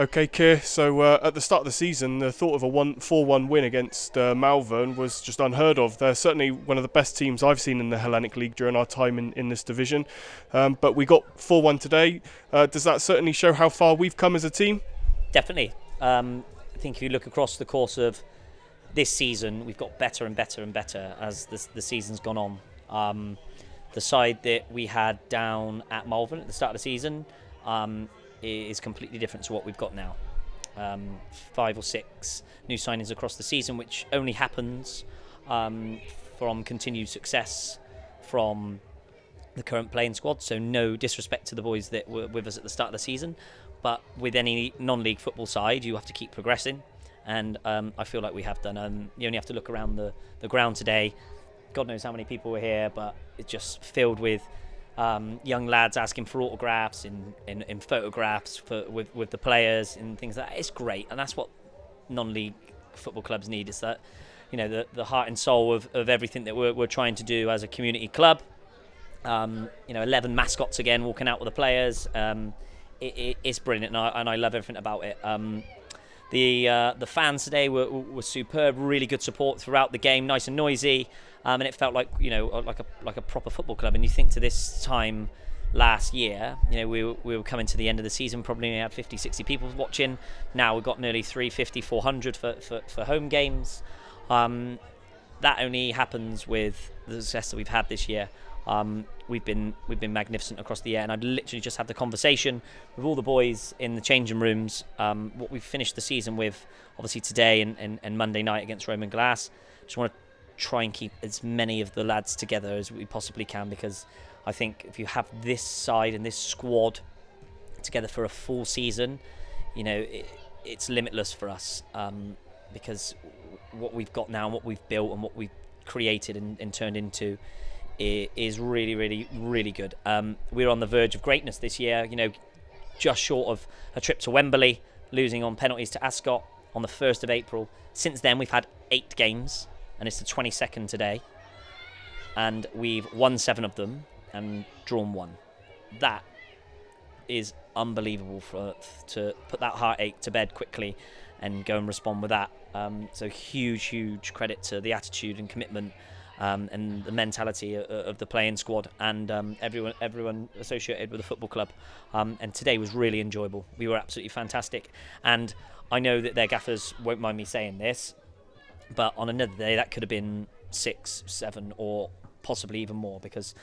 Okay, Keir. So uh, at the start of the season, the thought of a one, 4-1 win against uh, Malvern was just unheard of. They're certainly one of the best teams I've seen in the Hellenic League during our time in, in this division. Um, but we got 4-1 today. Uh, does that certainly show how far we've come as a team? Definitely. Um, I think if you look across the course of this season, we've got better and better and better as the, the season's gone on. Um, the side that we had down at Malvern at the start of the season um, is completely different to what we've got now. Um, five or six new signings across the season, which only happens um, from continued success from the current playing squad. So no disrespect to the boys that were with us at the start of the season, but with any non-league football side, you have to keep progressing, and um, I feel like we have done. Um, you only have to look around the, the ground today. God knows how many people were here, but it's just filled with um, young lads asking for autographs and in, in, in, photographs for, with, with the players and things like that. It's great, and that's what non-league football clubs need. Is that you know the, the heart and soul of, of everything that we're, we're trying to do as a community club. Um, you know, 11 mascots again walking out with the players. Um, it, it, it's brilliant, and I, and I love everything about it. Um, the uh, the fans today were, were superb, really good support throughout the game, nice and noisy, um, and it felt like you know like a like a proper football club. And you think to this time last year, you know we, we were coming to the end of the season, probably had 50, 60 people watching. Now we've got nearly 350, 400 for, for, for home games. Um, that only happens with the success that we've had this year. Um, we've been we've been magnificent across the year, and I'd literally just had the conversation with all the boys in the changing rooms. Um, what we've finished the season with, obviously today and, and, and Monday night against Roman Glass. Just want to try and keep as many of the lads together as we possibly can because I think if you have this side and this squad together for a full season, you know it, it's limitless for us um, because what we've got now, and what we've built, and what we've created and, and turned into is really, really, really good. Um, we're on the verge of greatness this year. You know, just short of a trip to Wembley, losing on penalties to Ascot on the 1st of April. Since then, we've had eight games, and it's the 22nd today, and we've won seven of them and drawn one. That is unbelievable for to put that heartache to bed quickly and go and respond with that. Um, so huge, huge credit to the attitude and commitment um, and the mentality of, of, the playing squad and um, everyone everyone associated with the football club. Um, and today was really enjoyable. We were absolutely fantastic. And I know that their gaffers won't mind me saying this, but on another day that could have been six, seven, or possibly even more because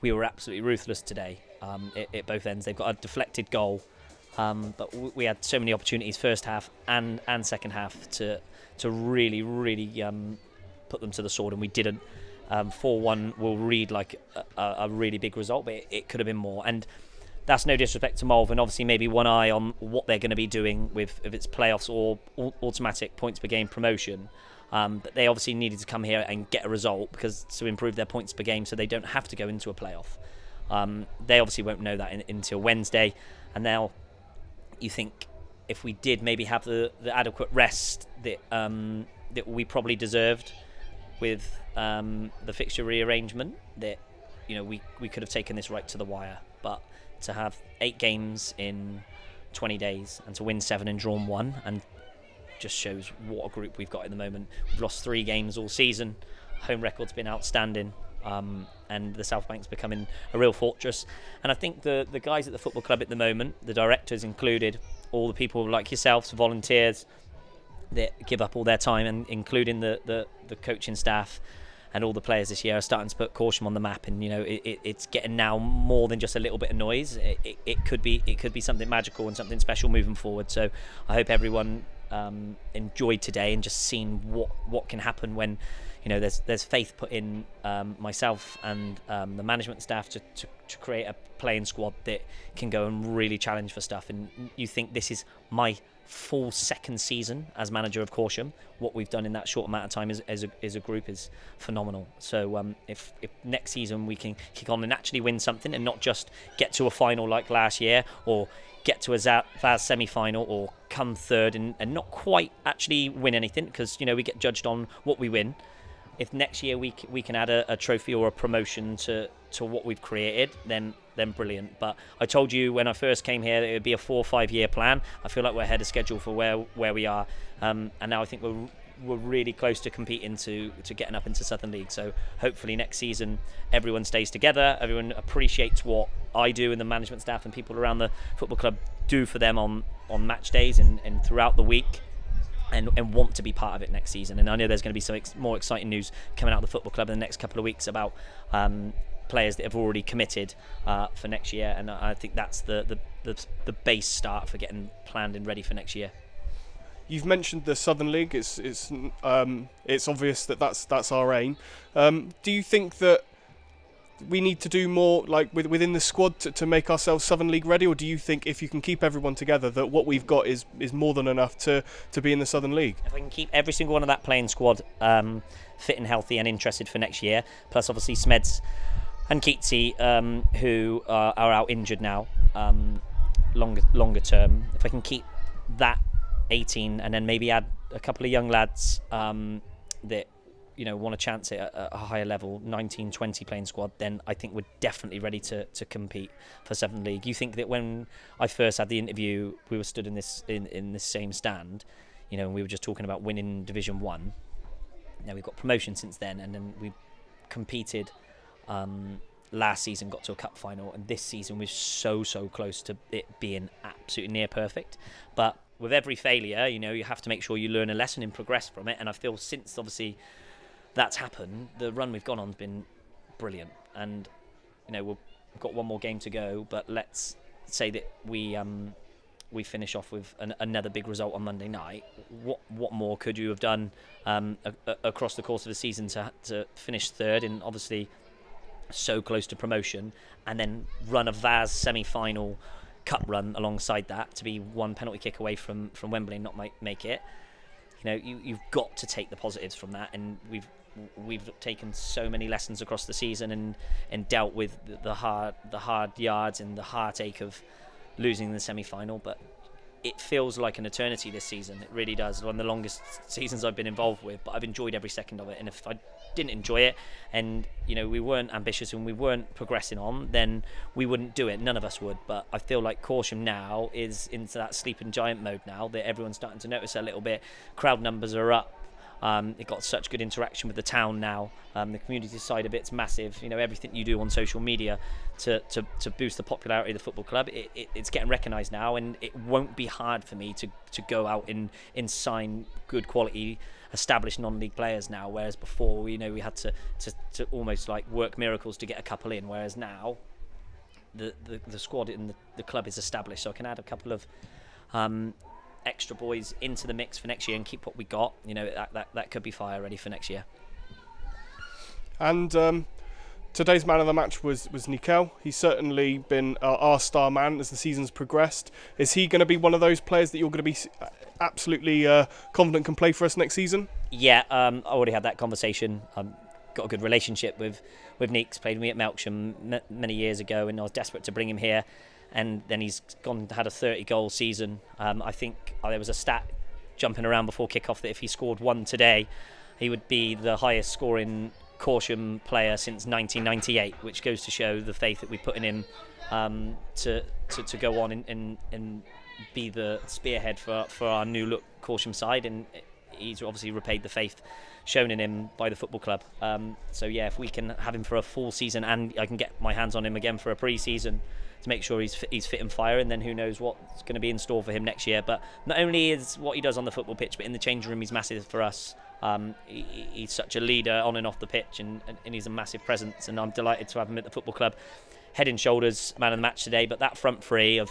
we were absolutely ruthless today um, at, at, both ends. They've got a deflected goal. Um, but we had so many opportunities first half and, and second half to to really really um, put them to the sword, and we didn't. Um, 4-1 will read like a, a, really big result, but it, it could have been more. And that's no disrespect to Malvern. Obviously, maybe one eye on what they're going to be doing with if it's playoffs or automatic points per game promotion. Um, but they obviously needed to come here and get a result because to improve their points per game, so they don't have to go into a playoff. Um, they obviously won't know that in, until Wednesday, and now you think if we did maybe have the, the adequate rest that um, that we probably deserved with um, the fixture rearrangement that you know we we could have taken this right to the wire, but to have eight games in 20 days and to win seven and drawn one and just shows what a group we've got at the moment. We've lost three games all season. Home record's been outstanding. Um, and the South Bank's becoming a real fortress. And I think the the guys at the football club at the moment, the directors included, all the people like yourselves, volunteers, that give up all their time, and including the, the, the coaching staff and all the players this year are starting to put Corsham on the map. And you know, it, it, it's getting now more than just a little bit of noise. It, it, could be it could be something magical and something special moving forward. So I hope everyone um, enjoyed today and just seen what what can happen when you know there's there's faith put in um, myself and um, the management staff to, to, to create a playing squad that can go and really challenge for stuff. And you think this is my full second season as manager of Corsham. What we've done in that short amount of time as, as, a, as a group is phenomenal. So um, if, if next season we can kick on and actually win something and not just get to a final like last year or get to a semi-final or come third and, and not quite actually win anything because you know we get judged on what we win. If next year we we can add a, a trophy or a promotion to to what we've created, then then brilliant. But I told you when I first came here that it would be a four or five year plan. I feel like we're ahead of schedule for where where we are, um, and now I think we're we're really close to competing to to getting up into Southern League. So hopefully next season everyone stays together, everyone appreciates what I do and the management staff and people around the football club do for them on on match days and, and throughout the week. And, and want to be part of it next season. And I know there's going to be some ex- more exciting news coming out of the football club in the next couple of weeks about um, players that have already committed uh, for next year. And I think that's the, the, the, the base start for getting planned and ready for next year. You've mentioned the Southern League. It's it's um, it's obvious that that's that's our aim. Um, do you think that we need to do more, like with, within the squad, to, to make ourselves Southern League ready, or do you think if you can keep everyone together, that what we've got is is more than enough to to be in the Southern League? If I can keep every single one of that playing squad um, fit and healthy and interested for next year, plus obviously Smeds and Keatsy, um, who are, are, out injured now, um, longer longer term. If I can keep that 18 and then maybe add a couple of young lads um, that you know want a chance at a, a, higher level 19 20 playing squad then I think we're definitely ready to, to compete for Southern League you think that when I first had the interview we were stood in this in, in this same stand you know and we were just talking about winning division 1 now we've got promotion since then and then we competed um, last season got to a cup final and this season we're so so close to it being absolutely near perfect but with every failure, you know, you have to make sure you learn a lesson and progress from it. And I feel since obviously that's happened, the run we've gone on has been brilliant. And you know, we've got one more game to go, but let's say that we um, we finish off with an, another big result on Monday night. What what more could you have done um, a, a, across the course of the season to to finish third and obviously so close to promotion, and then run a Vase semi final cup run alongside that to be one penalty kick away from from Wembley and not make, make it. You know, you, you've got to take the positives from that, and we've we've taken so many lessons across the season and and dealt with the hard the hard yards and the heartache of losing the semi final. But it feels like an eternity this season. It really does. One of the longest seasons I've been involved with, but I've enjoyed every second of it. And if I didn't enjoy it and you know we weren't ambitious and we weren't progressing on then we wouldn't do it none of us would but i feel like Corsham now is into that sleeping giant mode now that everyone's starting to notice a little bit crowd numbers are up um, it got such good interaction with the town now. Um, the community side of it's massive. You know everything you do on social media to, to, to boost the popularity of the football club. It, it, it's getting recognised now, and it won't be hard for me to, to go out and, and sign good quality established non-league players now. Whereas before, you know, we had to, to, to almost like work miracles to get a couple in. Whereas now, the the, the squad in the, the club is established, so I can add a couple of um, extra boys into the mix for next year and keep what we got, you know, that, that, that could be fire ready for next year. And um, today's man of the match was was Nikel. He's certainly been our, our star man as the season's progressed. Is he going to be one of those players that you're going to be absolutely uh, confident can play for us next season? Yeah, um, I already had that conversation. I've got a good relationship with with Neeks. Played with me at Melksham m- many years ago, and I was desperate to bring him here and then he's gone had a 30 goal season. Um, I think uh, there was a stat jumping around before kickoff that if he scored one today, he would be the highest scoring Corsham player since 1998, which goes to show the faith that we put in him um, to, to, to go on and, and, and be the spearhead for, for our new look Corsham side. And he's obviously repaid the faith shown in him by the football club. Um, so yeah, if we can have him for a full season and I can get my hands on him again for a pre-season to make sure he's fit, he's fit and fire, and then who knows what's going to be in store for him next year. But not only is what he does on the football pitch, but in the changing room, he's massive for us. Um, he, he's such a leader on and off the pitch, and, and, he's a massive presence. And I'm delighted to have him at the football club, head and shoulders man of the match today. But that front three of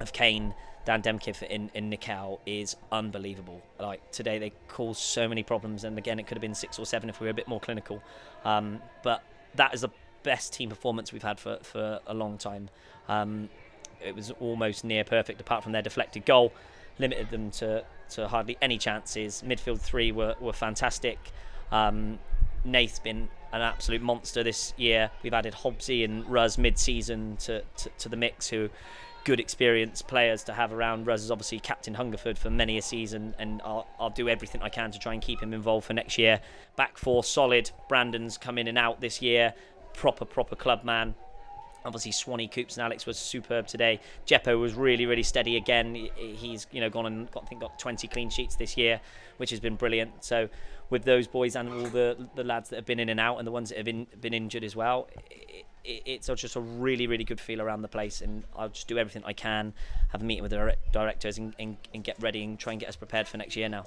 of Kane, Dan Demkiff in, in Nikel is unbelievable. Like today, they caused so many problems, and again, it could have been six or seven if we were a bit more clinical. Um, but that is the best team performance we've had for, for a long time. Um, it was almost near perfect, apart from their deflected goal, limited them to, to hardly any chances. Midfield three were, were fantastic. Um, Nath's been an absolute monster this year. We've added Hobbsy and Ruz mid-season to, to, to the mix, who good experienced players to have around. Ruz is obviously captain Hungerford for many a season, and I'll, I'll do everything I can to try and keep him involved for next year. Back four solid. Brandon's come in and out this year proper proper club man. Obviously, Swanee, Coops, and Alex was superb today. Jeppo was really, really steady again. He's you know gone and got, I think got 20 clean sheets this year, which has been brilliant. So with those boys and all the the lads that have been in and out and the ones that have been been injured as well, it, it's just a really, really good feel around the place. And I'll just do everything I can, have a meeting with the directors and, and, and get ready and try and get us prepared for next year now.